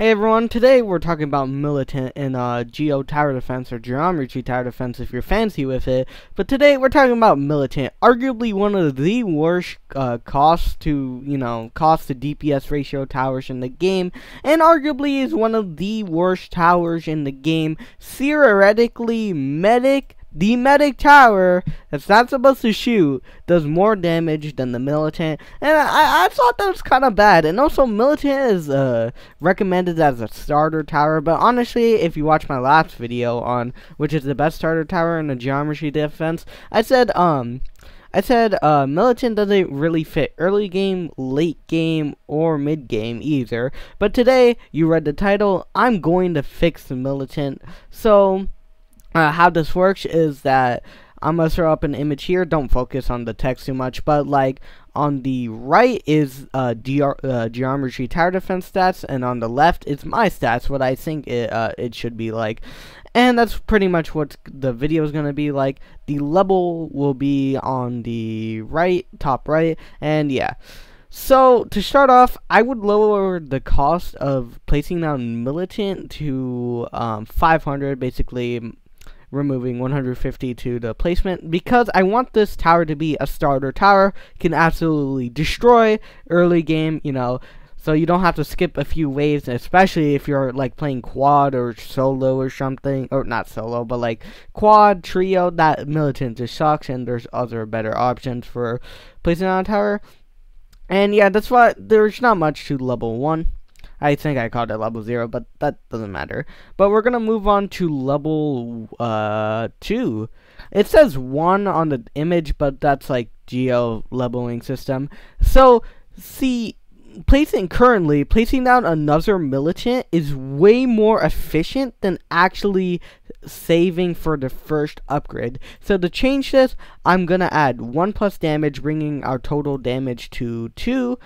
Hey everyone, today we're talking about Militant in uh, Geo Tower Defense or Geometry Tower Defense if you're fancy with it. But today we're talking about Militant, arguably one of the worst uh, cost to, you know, cost to DPS ratio towers in the game. And arguably is one of the worst towers in the game. Theoretically, Medic the medic tower that's not supposed to shoot does more damage than the militant, and I, I thought that was kind of bad. And also, militant is uh, recommended as a starter tower, but honestly, if you watch my last video on which is the best starter tower in the geometry defense, I said um. I said uh, Militant doesn't really fit early game, late game, or mid game either. But today, you read the title, I'm going to fix the Militant. So, uh, how this works is that I'm gonna throw up an image here. Don't focus on the text too much, but like on the right is uh, uh, geometry tower defense stats, and on the left is my stats, what I think it uh, it should be like. And that's pretty much what the video is gonna be like. The level will be on the right, top right, and yeah. So, to start off, I would lower the cost of placing down Militant to um, 500, basically removing 150 to the placement. Because I want this tower to be a starter tower can absolutely destroy early game you know. So you don't have to skip a few waves especially if you're like playing quad or solo or something or not solo but like quad trio that militant just sucks and there's other better options for placing on a tower. And yeah that's why there's not much to level 1 I think I called it level 0, but that doesn't matter. But we're going to move on to level uh, 2. It says 1 on the image, but that's like geo leveling system. So, see, placing currently, placing down another militant is way more efficient than actually saving for the first upgrade. So to change this, I'm going to add 1 plus damage, bringing our total damage to 2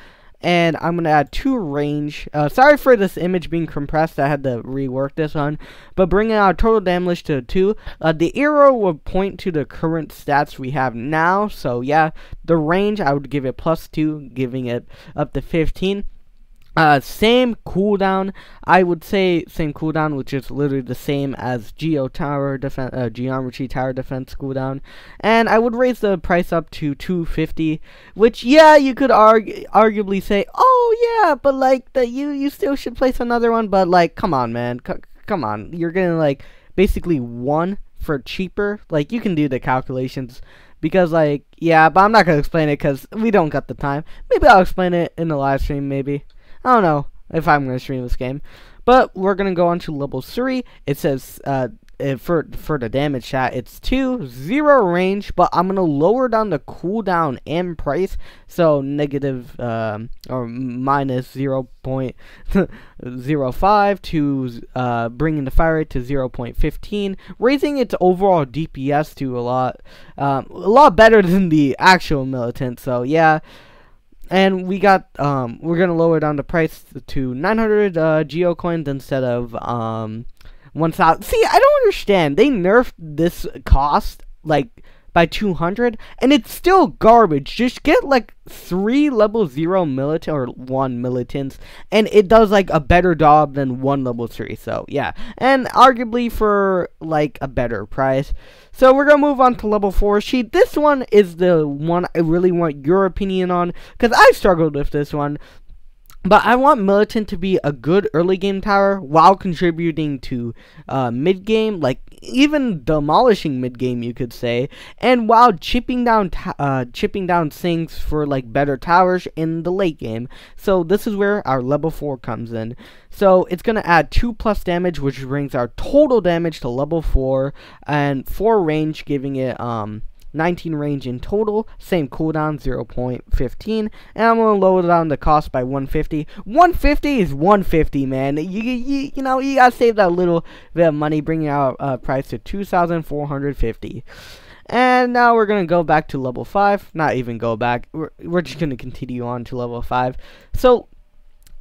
and I'm going to add two range. Uh, sorry for this image being compressed. I had to rework this one. But bringing our total damage to 2. Uh, the arrow will point to the current stats we have now. So yeah, the range, I would give it plus 2, giving it up to 15. Uh, same cooldown. I would say same cooldown, which is literally the same as Geo Tower Defense, uh, Geometry Tower Defense cooldown. And I would raise the price up to 250, which yeah, you could arg arguably say, oh yeah, but like that you you still should place another one. But like, come on, man, C come on, you're getting like basically one for cheaper. Like you can do the calculations because like yeah, but I'm not gonna explain it because we don't got the time. Maybe I'll explain it in the live stream, maybe. I don't know if I'm going to stream this game. But we're going to go on to level 3. It says, uh, for for the damage chat, it's 2, 0 range, but I'm going to lower down the cooldown and price. So, negative, um, or minus 0 0.05 to uh, bringing the fire rate to 0.15, raising its overall DPS to a lot, um, a lot better than the actual militant. So, yeah and we got um we're gonna lower down the price to 900 uh, geo coins instead of um 1000 see i don't understand. They nerfed this cost like by 200 and it's still garbage. Just get like three level 0 militant or one militants and it does like a better job than one level 3 so yeah. And arguably for like a better price. So we're gonna move on to level 4 sheet this one is the one i really want your opinion on because i struggled with this one but I want Militant to be a good early game tower while contributing to uh, mid game, like even demolishing mid game, you could say, and while chipping down uh, chipping down things for like better towers in the late game. So this is where our level four comes in. So it's gonna add two plus damage, which brings our total damage to level four, and four range, giving it um 19 range in total, same cooldown 0.15, and I'm gonna lower down the cost by 150. 150 is 150, man. You you you know you gotta save that little bit of money, bringing our uh, price to 2,450. And now we're gonna go back to level 5. Not even go back. We're, we're just gonna continue on to level 5. So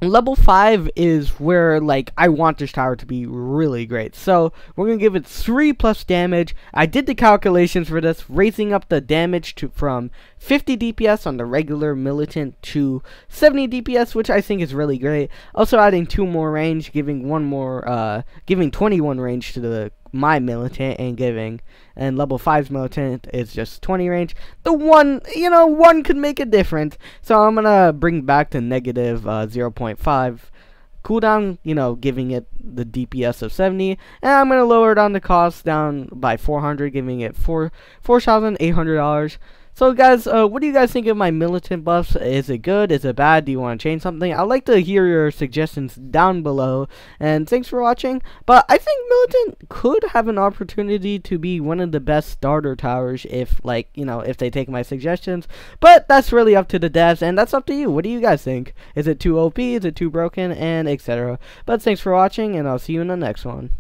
Level 5 is where, like, I want this tower to be really great. So, we're going to give it 3 plus damage. I did the calculations for this, raising up the damage to from 50 DPS on the regular militant to 70 DPS, which I think is really great. Also adding two more range, giving one more, uh, giving 21 range to the my militant and giving and level 5's militant is just 20 range the one you know one could make a difference so i'm gonna bring back to negative, uh, 0.5 cooldown, you know, giving it the DPS of 70, and I'm going to lower down the cost down by 400, giving it four $4,800. So guys, uh, what do you guys think of my militant buffs? Is it good? Is it bad? Do you want to change something? I'd like to hear your suggestions down below. And thanks for watching. But I think militant could have an opportunity to be one of the best starter towers if, like, you know, if they take my suggestions. But that's really up to the devs, and that's up to you. What do you guys think? Is it too OP? Is it too broken? And etc. But thanks for watching, and I'll see you in the next one.